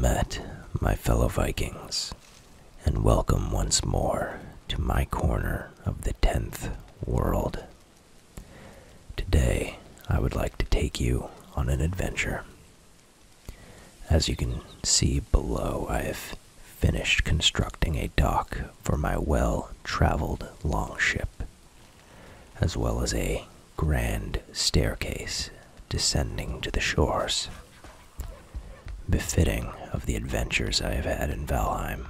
met, my fellow Vikings, and welcome once more to my corner of the tenth world. Today, I would like to take you on an adventure. As you can see below, I have finished constructing a dock for my well traveled longship, as well as a grand staircase descending to the shores, befitting of the adventures I have had in Valheim.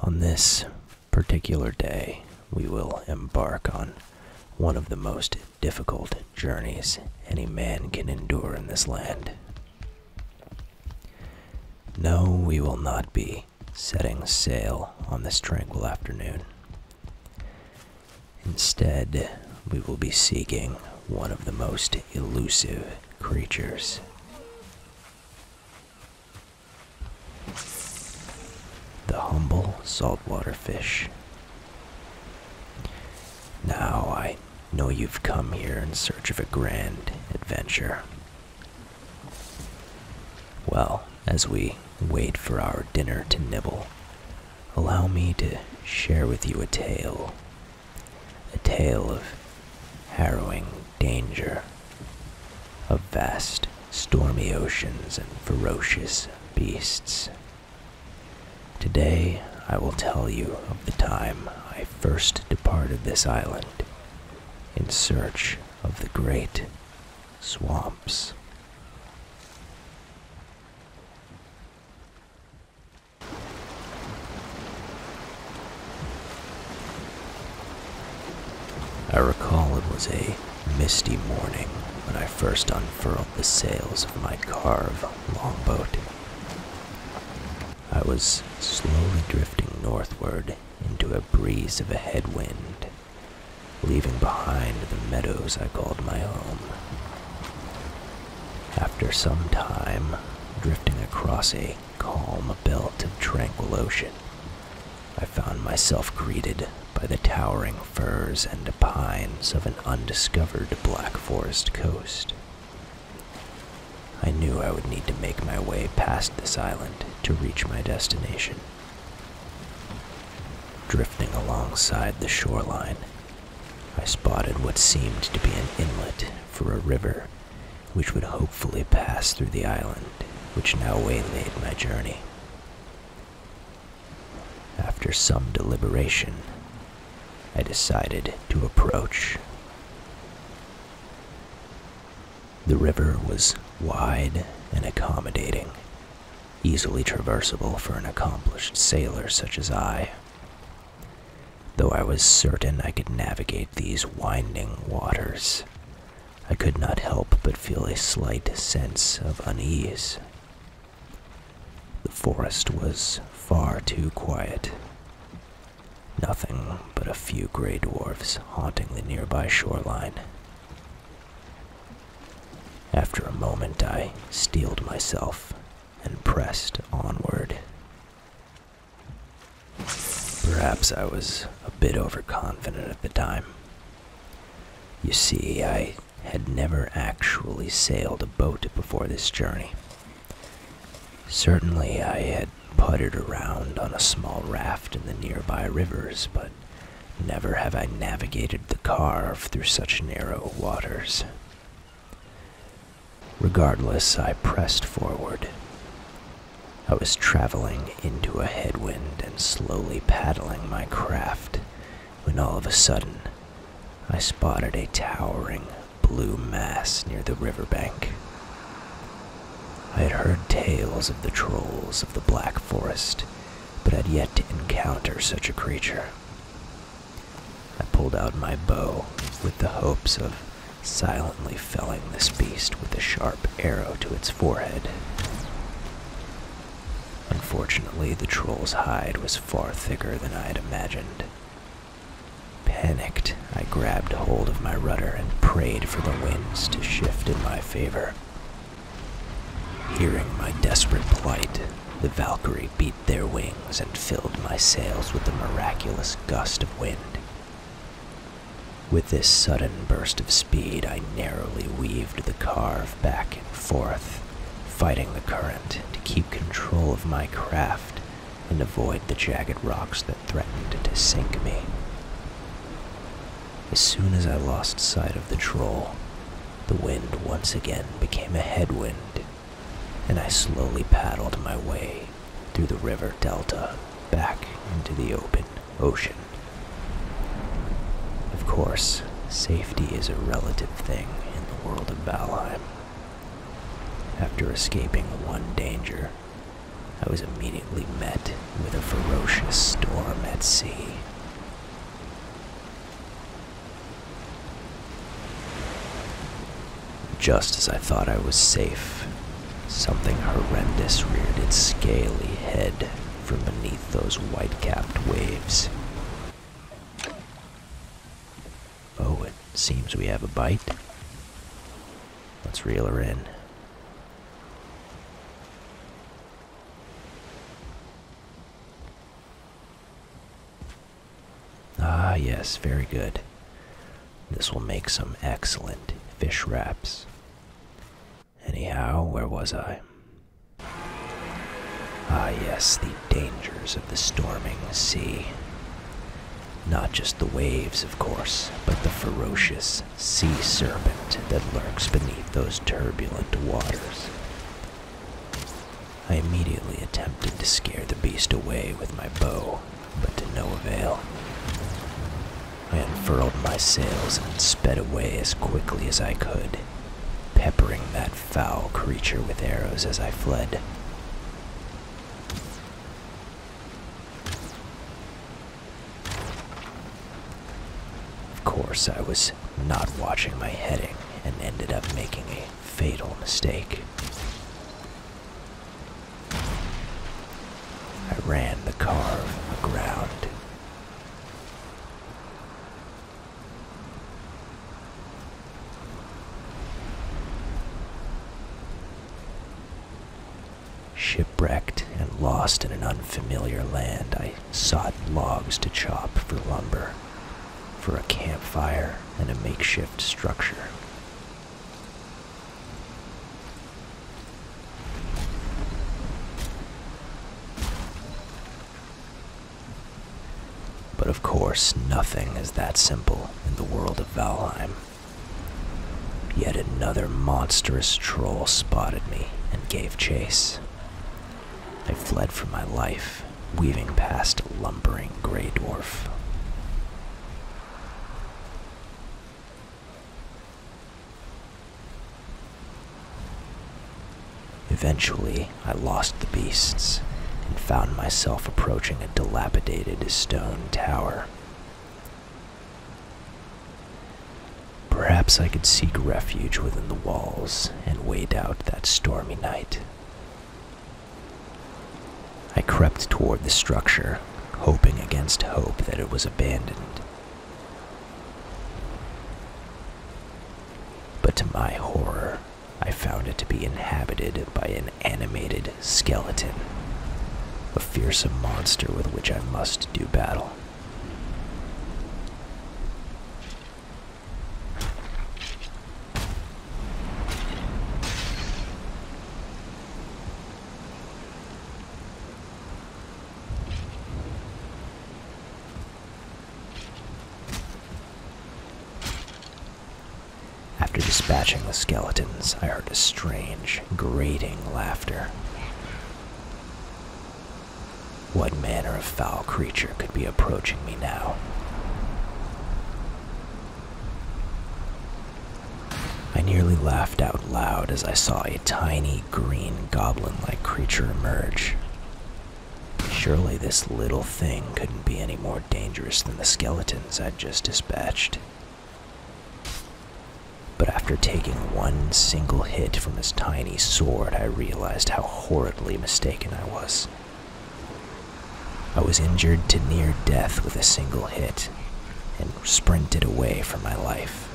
On this particular day, we will embark on one of the most difficult journeys any man can endure in this land. No, we will not be setting sail on this tranquil afternoon. Instead, we will be seeking one of the most elusive creatures. The humble saltwater fish. Now I know you've come here in search of a grand adventure. Well, as we wait for our dinner to nibble, allow me to share with you a tale. A tale of harrowing danger, of vast, stormy oceans and ferocious beasts. Today, I will tell you of the time I first departed this island in search of the great swamps. I recall it was a misty morning when I first unfurled the sails of my karve longboat. Was slowly drifting northward into a breeze of a headwind, leaving behind the meadows I called my home. After some time, drifting across a calm belt of tranquil ocean, I found myself greeted by the towering firs and pines of an undiscovered Black Forest coast. I knew I would need to make my way past this island to reach my destination. Drifting alongside the shoreline, I spotted what seemed to be an inlet for a river which would hopefully pass through the island which now waylaid my journey. After some deliberation, I decided to approach. The river was wide and accommodating, easily traversable for an accomplished sailor such as I. Though I was certain I could navigate these winding waters, I could not help but feel a slight sense of unease. The forest was far too quiet. Nothing but a few gray dwarfs haunting the nearby shoreline. After a moment, I steeled myself and pressed onward. Perhaps I was a bit overconfident at the time. You see, I had never actually sailed a boat before this journey. Certainly, I had puttered around on a small raft in the nearby rivers, but never have I navigated the Karve through such narrow waters. Regardless, I pressed forward. I was traveling into a headwind and slowly paddling my craft when all of a sudden I spotted a towering blue mass near the riverbank. I had heard tales of the trolls of the Black Forest, but had yet to encounter such a creature. I pulled out my bow with the hopes of silently felling this beast with a sharp arrow to its forehead. Unfortunately, the troll's hide was far thicker than I had imagined. Panicked, I grabbed hold of my rudder and prayed for the winds to shift in my favor. Hearing my desperate plight, the Valkyrie beat their wings and filled my sails with a miraculous gust of wind. With this sudden burst of speed, I narrowly weaved the karve back and forth, fighting the current to keep control of my craft and avoid the jagged rocks that threatened to sink me. As soon as I lost sight of the troll, the wind once again became a headwind, and I slowly paddled my way through the river delta back into the open ocean. Of course, safety is a relative thing in the world of Valheim. After escaping one danger, I was immediately met with a ferocious storm at sea. Just as I thought I was safe, something horrendous reared its scaly head from beneath those white-capped waves. Oh, it seems we have a bite. Let's reel her in. Ah, yes, very good. This will make some excellent fish wraps. Anyhow, where was I? Ah, yes, the dangers of the storming sea. Not just the waves, of course, but the ferocious sea serpent that lurks beneath those turbulent waters. I immediately attempted to scare the beast away with my bow, but to no avail. I unfurled my sails and sped away as quickly as I could, peppering that foul creature with arrows as I fled. Of course, I was not watching my heading and ended up making a fatal mistake. I ran the karve aground. Shipwrecked and lost in an unfamiliar land, I sought logs to chop for lumber, for a campfire and a makeshift structure. But of course, nothing is that simple in the world of Valheim. Yet another monstrous troll spotted me and gave chase. I fled for my life, weaving past a lumbering gray dwarf. Eventually, I lost the beasts and found myself approaching a dilapidated stone tower. Perhaps I could seek refuge within the walls and wait out that stormy night. I crept toward the structure, hoping against hope that it was abandoned. But to my horror, I found it to be inhabited by an animated skeleton, a fearsome monster with which I must do battle. After dispatching the skeletons, I heard a strange, grating laughter. What manner of foul creature could be approaching me now? I nearly laughed out loud as I saw a tiny, green, goblin like creature emerge. Surely this little thing couldn't be any more dangerous than the skeletons I'd just dispatched. After taking one single hit from his tiny sword, I realized how horridly mistaken I was. I was injured to near death with a single hit and sprinted away for my life.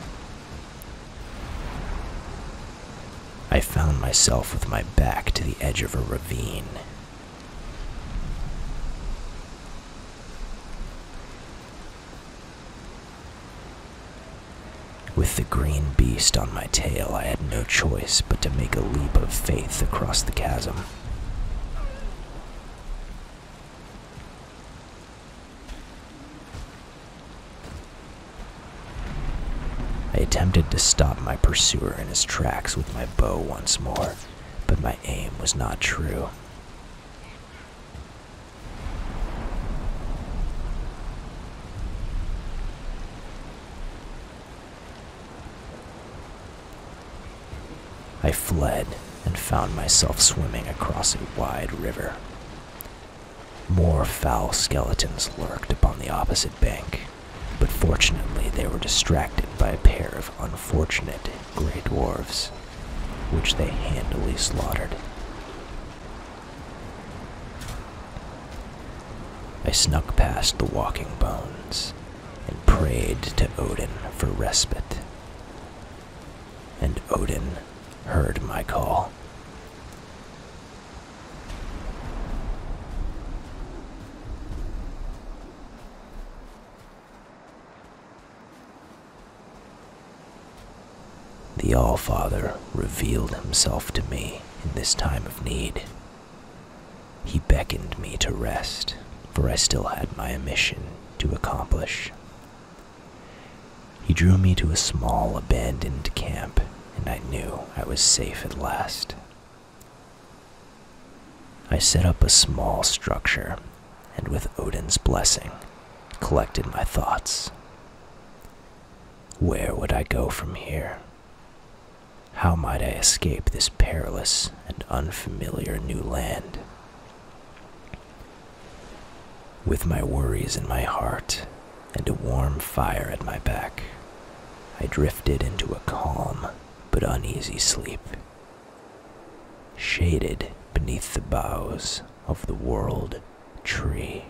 I found myself with my back to the edge of a ravine. With the green beast on my tail, I had no choice but to make a leap of faith across the chasm. I attempted to stop my pursuer in his tracks with my bow once more, but my aim was not true. I fled and found myself swimming across a wide river. More foul skeletons lurked upon the opposite bank, but fortunately they were distracted by a pair of unfortunate gray dwarves, which they handily slaughtered. I snuck past the walking bones and prayed to Odin for respite. And Odin heard my call. The All-Father revealed himself to me in this time of need. He beckoned me to rest, for I still had my mission to accomplish. He drew me to a small abandoned camp, and I knew I was safe at last. I set up a small structure, and with Odin's blessing, collected my thoughts. Where would I go from here? How might I escape this perilous and unfamiliar new land? With my worries in my heart and a warm fire at my back, I drifted into a calm but uneasy sleep, shaded beneath the boughs of the world tree.